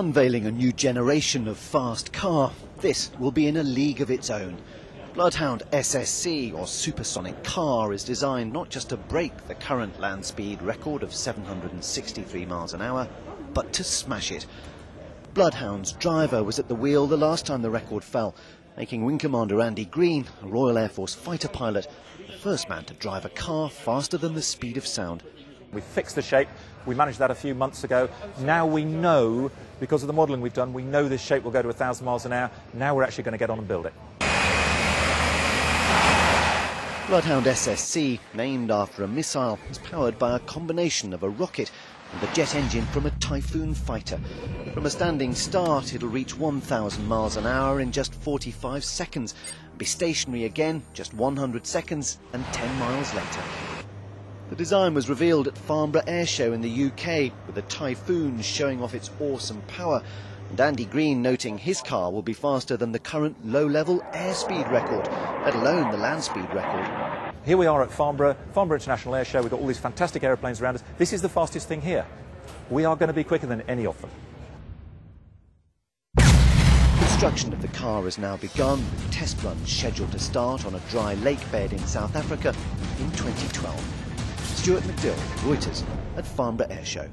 Unveiling a new generation of fast car, this will be in a league of its own. Bloodhound SSC, or supersonic car, is designed not just to break the current land speed record of 763 miles an hour, but to smash it. Bloodhound's driver was at the wheel the last time the record fell, making Wing Commander Andy Green, a Royal Air Force fighter pilot, the first man to drive a car faster than the speed of sound. We fixed the shape. We managed that a few months ago. Now we know, because of the modelling we've done, we know this shape will go to 1,000 miles an hour. Now we're actually going to get on and build it. Bloodhound SSC, named after a missile, is powered by a combination of a rocket and the jet engine from a Typhoon fighter. From a standing start, it'll reach 1,000 miles an hour in just 45 seconds, be stationary again just 100 seconds and 10 miles later. The design was revealed at Farnborough Airshow in the UK, with the Typhoon showing off its awesome power, and Andy Green noting his car will be faster than the current low-level airspeed record, let alone the land speed record. Here we are at Farnborough, Farnborough International Airshow. We've got all these fantastic aeroplanes around us. This is the fastest thing here. We are going to be quicker than any of them. Construction of the car has now begun, with test runs scheduled to start on a dry lake bed in South Africa in 2012. Stuart McDill, Reuters, at Farnborough Airshow.